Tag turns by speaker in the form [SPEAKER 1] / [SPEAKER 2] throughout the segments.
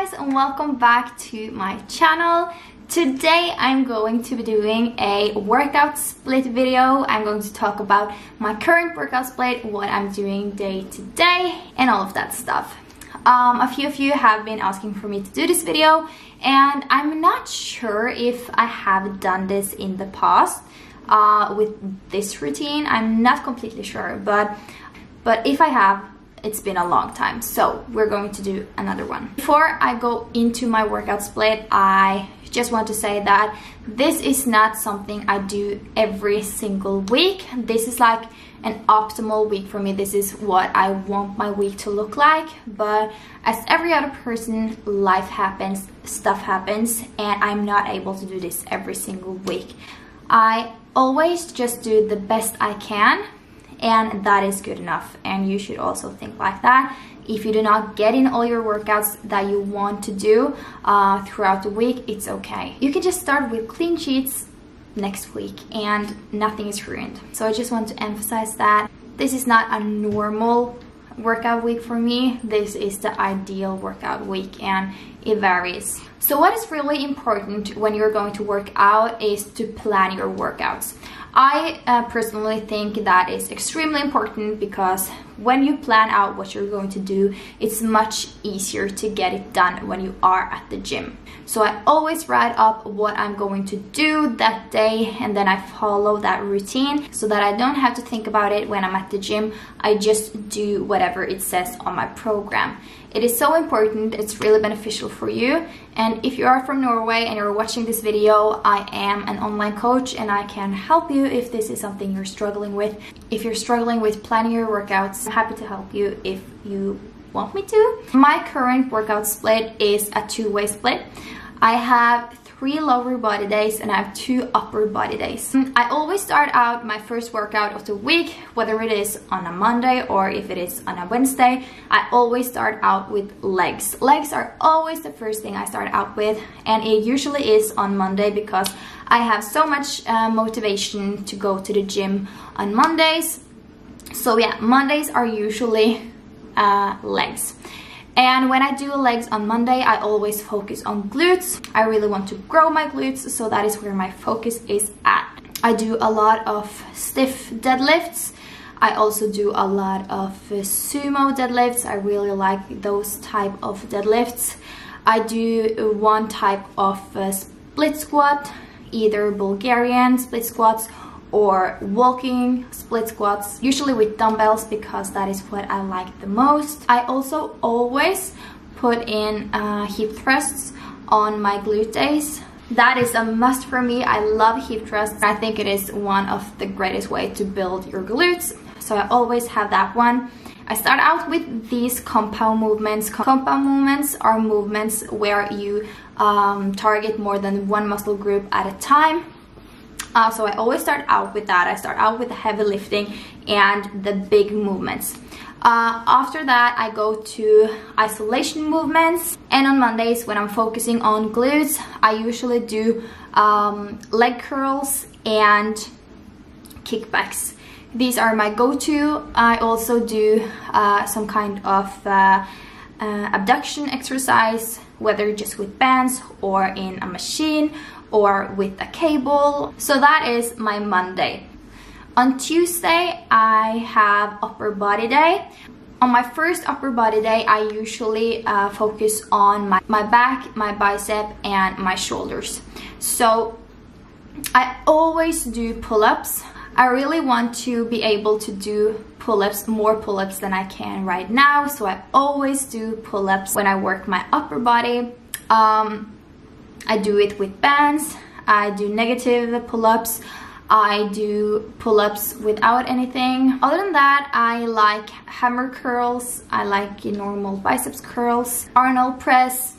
[SPEAKER 1] guys and welcome back to my channel. Today I'm going to be doing a workout split video. I'm going to talk about my current workout split, what I'm doing day to day and all of that stuff. Um, a few of you have been asking for me to do this video and I'm not sure if I have done this in the past uh, with this routine. I'm not completely sure but but if I have it's been a long time. So we're going to do another one. Before i go into my workout split i just want to say that this is not something i do every single week. This is like an optimal week for me. This is what i want my week to look like. But as every other person life happens stuff happens and i'm not able to do this every single week. I always just do the best i can and that is good enough. And you should also think like that. If you do not get in all your workouts that you want to do uh, throughout the week it's okay. You can just start with clean sheets next week and nothing is ruined. So i just want to emphasize that this is not a normal workout week for me. This is the ideal workout week and it varies. So what is really important when you're going to work out is to plan your workouts I uh, personally think that is extremely important because when you plan out what you're going to do, it's much easier to get it done when you are at the gym. So I always write up what I'm going to do that day and then I follow that routine so that I don't have to think about it when I'm at the gym. I just do whatever it says on my program. It is so important, it's really beneficial for you. And if you are from Norway and you're watching this video, I am an online coach and I can help you if this is something you're struggling with. If you're struggling with planning your workouts, happy to help you if you want me to. My current workout split is a two-way split. I have three lower body days and I have two upper body days. I always start out my first workout of the week, whether it is on a Monday or if it is on a Wednesday, I always start out with legs. Legs are always the first thing I start out with and it usually is on Monday because I have so much uh, motivation to go to the gym on Mondays. So yeah, Mondays are usually uh, legs. And when I do legs on Monday, I always focus on glutes. I really want to grow my glutes, so that is where my focus is at. I do a lot of stiff deadlifts. I also do a lot of sumo deadlifts. I really like those type of deadlifts. I do one type of uh, split squat, either Bulgarian split squats or walking split squats usually with dumbbells because that is what I like the most. I also always put in uh, hip thrusts on my glute days. That is a must for me. I love hip thrusts. I think it is one of the greatest way to build your glutes. So I always have that one. I start out with these compound movements. Compound movements are movements where you um, target more than one muscle group at a time uh, so I always start out with that. I start out with the heavy lifting and the big movements. Uh, after that, I go to isolation movements. And on Mondays, when I'm focusing on glutes, I usually do um, leg curls and kickbacks. These are my go-to. I also do uh, some kind of uh, uh abduction exercise, whether just with bands or in a machine or with a cable. So that is my Monday. On Tuesday, I have upper body day. On my first upper body day, I usually uh, focus on my, my back, my bicep, and my shoulders. So I always do pull-ups. I really want to be able to do pull-ups, more pull-ups than I can right now. So I always do pull-ups when I work my upper body. Um, I do it with bands, I do negative pull-ups, I do pull-ups without anything. Other than that, I like hammer curls, I like normal biceps curls, Arnold press,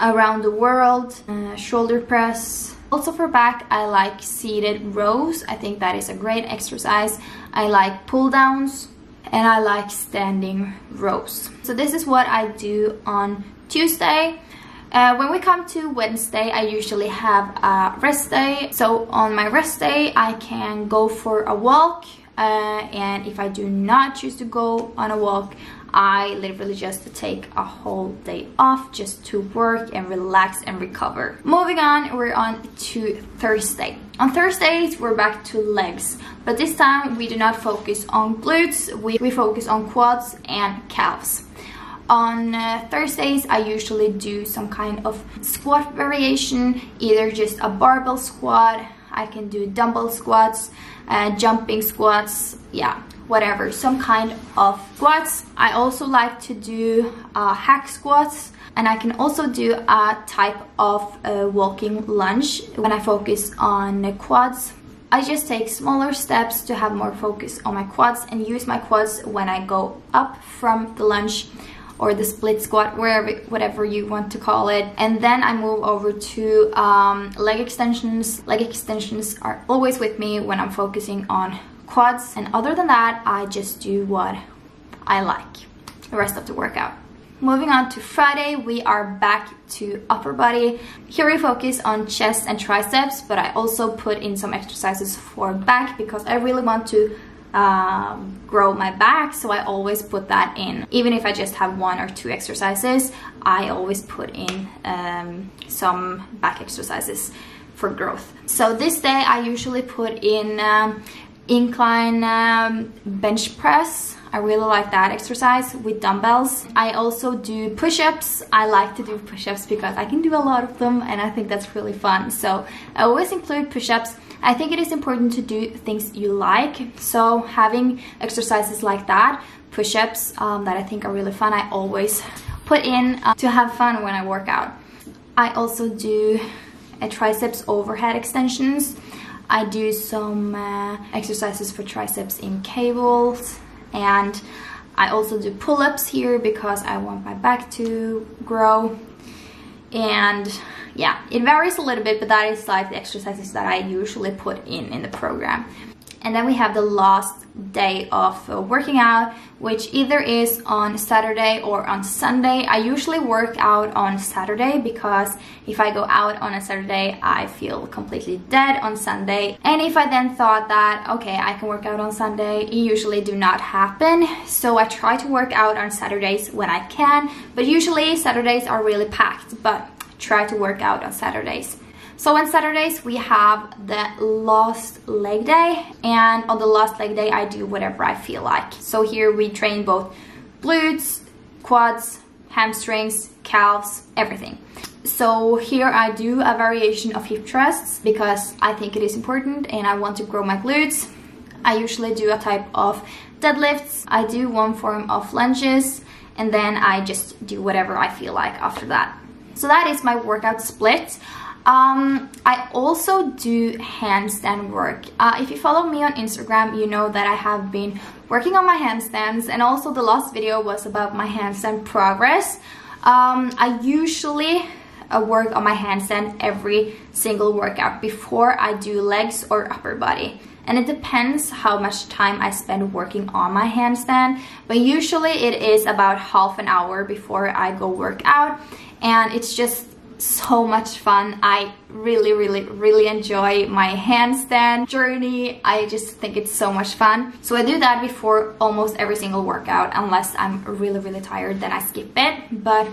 [SPEAKER 1] around the world, uh, shoulder press. Also for back, I like seated rows. I think that is a great exercise. I like pull downs and I like standing rows. So this is what I do on Tuesday. Uh, when we come to Wednesday, I usually have a rest day. So on my rest day, I can go for a walk. Uh, and if I do not choose to go on a walk, I literally just take a whole day off just to work and relax and recover. Moving on, we're on to Thursday. On Thursdays, we're back to legs, but this time we do not focus on glutes, we, we focus on quads and calves. On uh, Thursdays, I usually do some kind of squat variation, either just a barbell squat, I can do dumbbell squats, uh, jumping squats, yeah, whatever, some kind of squats. I also like to do uh, hack squats and I can also do a type of uh, walking lunge when I focus on quads. I just take smaller steps to have more focus on my quads and use my quads when I go up from the lunge or the split squat, wherever, whatever you want to call it. And then I move over to um, leg extensions. Leg extensions are always with me when I'm focusing on quads. And other than that, I just do what I like the rest of the workout. Moving on to Friday, we are back to upper body. Here we focus on chest and triceps, but I also put in some exercises for back because I really want to um, grow my back so I always put that in even if I just have one or two exercises I always put in um, some back exercises for growth so this day I usually put in um, incline um, bench press. I really like that exercise with dumbbells. I also do push-ups. I like to do push-ups because I can do a lot of them and I think that's really fun. So I always include push-ups. I think it is important to do things you like. So having exercises like that, push-ups um, that I think are really fun, I always put in uh, to have fun when I work out. I also do a triceps overhead extensions. I do some uh, exercises for triceps in cables and I also do pull-ups here because I want my back to grow and yeah it varies a little bit but that is like the exercises that I usually put in in the program and then we have the last day of uh, working out which either is on Saturday or on Sunday. I usually work out on Saturday because if I go out on a Saturday I feel completely dead on Sunday and if I then thought that okay I can work out on Sunday it usually do not happen so I try to work out on Saturdays when I can but usually Saturdays are really packed but try to work out on Saturdays. So on Saturdays we have the last leg day and on the last leg day I do whatever I feel like. So here we train both glutes, quads, hamstrings, calves, everything. So here I do a variation of hip thrusts because I think it is important and I want to grow my glutes. I usually do a type of deadlifts. I do one form of lunges and then I just do whatever I feel like after that. So that is my workout split. Um, I also do handstand work. Uh, if you follow me on Instagram, you know that I have been working on my handstands and also the last video was about my handstand progress. Um, I usually uh, work on my handstand every single workout before I do legs or upper body. And it depends how much time I spend working on my handstand, but usually it is about half an hour before I go work out. And it's just so much fun. I really, really, really enjoy my handstand journey. I just think it's so much fun. So I do that before almost every single workout, unless I'm really, really tired, then I skip it. But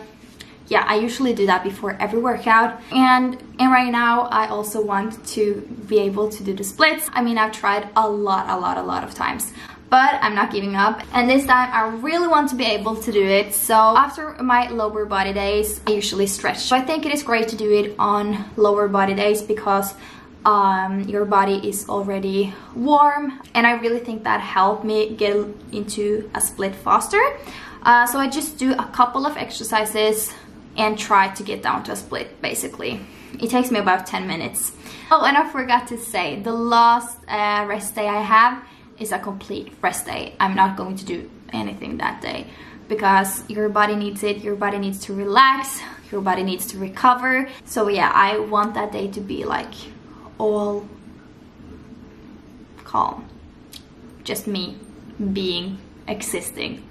[SPEAKER 1] yeah, I usually do that before every workout. And, and right now, I also want to be able to do the splits. I mean, I've tried a lot, a lot, a lot of times but I'm not giving up. And this time I really want to be able to do it. So after my lower body days, I usually stretch. So I think it is great to do it on lower body days because um, your body is already warm. And I really think that helped me get into a split faster. Uh, so I just do a couple of exercises and try to get down to a split basically. It takes me about 10 minutes. Oh, and I forgot to say, the last uh, rest day I have is a complete rest day. I'm not going to do anything that day because your body needs it, your body needs to relax, your body needs to recover. So yeah, I want that day to be like all calm. Just me being existing.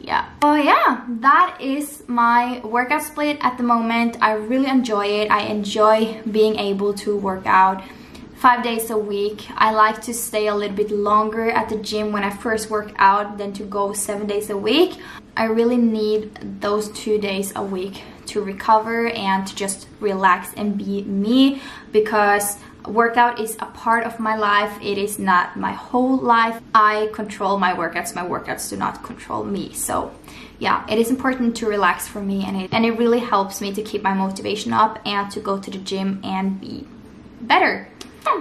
[SPEAKER 1] Yeah. Oh yeah, that is my workout split at the moment. I really enjoy it. I enjoy being able to work out five days a week. I like to stay a little bit longer at the gym when I first work out than to go seven days a week. I really need those two days a week to recover and to just relax and be me because workout is a part of my life it is not my whole life i control my workouts my workouts do not control me so yeah it is important to relax for me and it and it really helps me to keep my motivation up and to go to the gym and be better.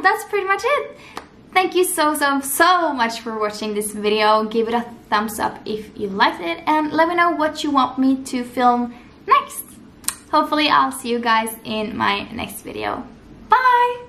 [SPEAKER 1] That's pretty much it. Thank you so so so much for watching this video. Give it a thumbs up if you liked it and let me know what you want me to film next. Hopefully i'll see you guys in my next video. Bye